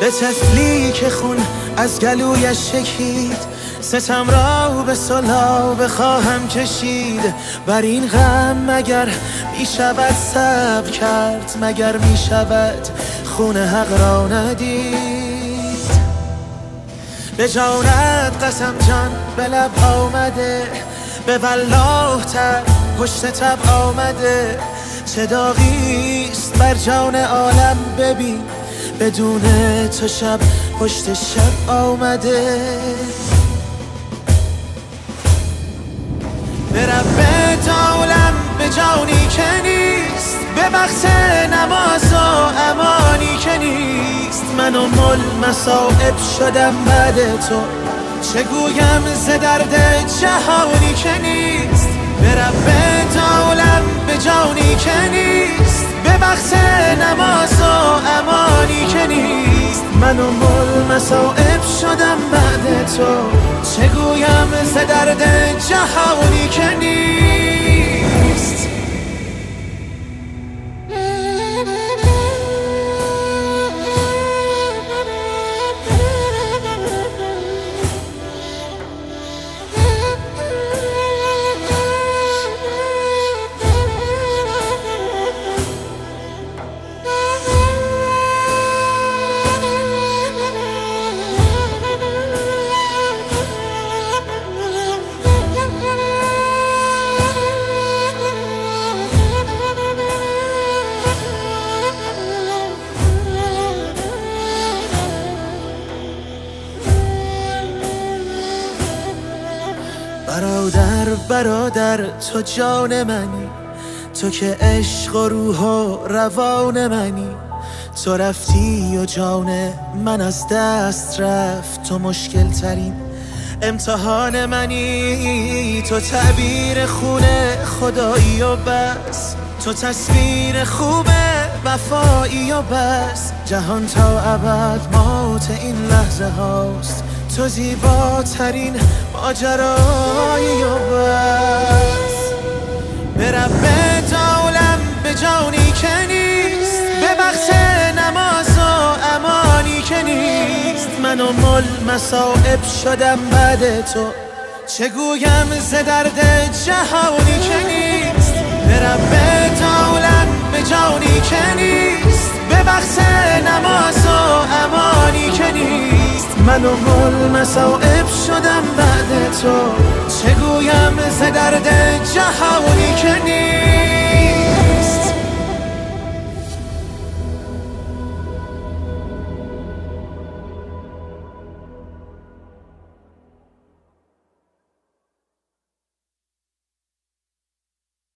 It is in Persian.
به تفلی که خون از گلویش شکید ستم را به سلا بخواهم کشید. بر این غم مگر می شود سب کرد؟ مگر می شود خون حق را ندید؟ به جانت قسم جان به لب آمده. به والله تر پشت تب آمده. چه داغیست بر جان عالم ببین. بدون تو شب پشت شب آمده. به رب عالم به جانی که نیست به بخش نماز و امانی که نیست. من و مل مسائب شدم بعد تو. چگویم ز درد جهانی که نیست؟ به رب عالم به جانی که نیست من و مل مسائب شدم بعد تو. چگویم ز درد جهانی که برادر برادر تو جان منی. تو که عشق و روح و روان منی. تو رفتی و جان من از دست رفت. تو مشکل ترین امتحان منی. تو تعبیر خونه خدایی و بس. تو تصویر خوب وفایی و بس. جهان تا ابد موت این لحظه هاست. تو زیباترین ماجرایی و بس. به رب عالم به جانی که نیست. به بخش نماز و امانی که نیست. من و مل مسائب شدم بعد تو. چگویم ز درد جهانی که نیست؟ به رب عالم به جانی که نیست. به بخش نماز من و گل مسائب شدم بعد تو. چگویم ز درد جهانی که نیست؟